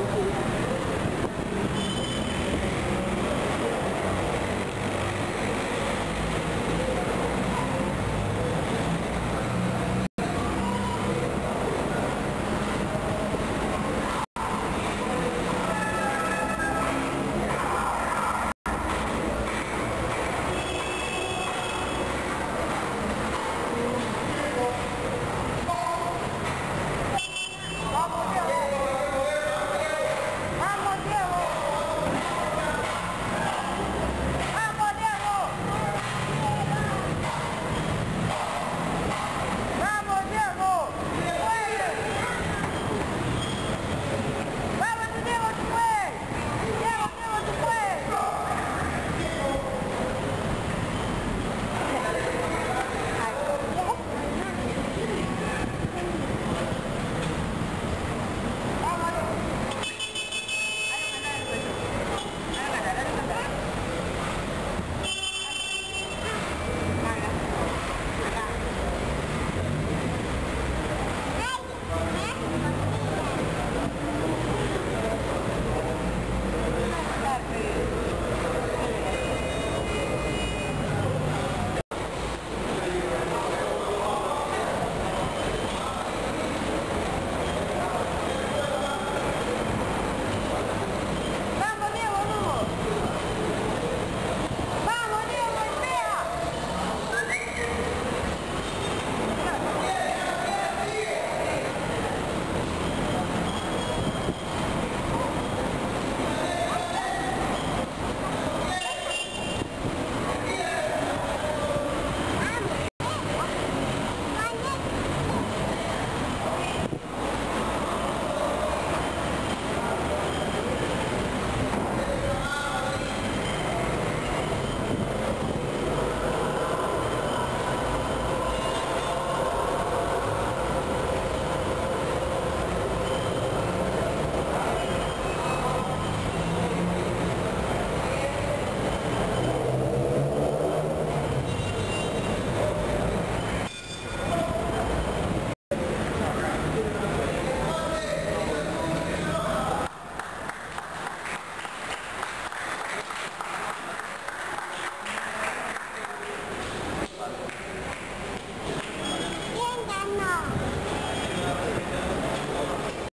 14.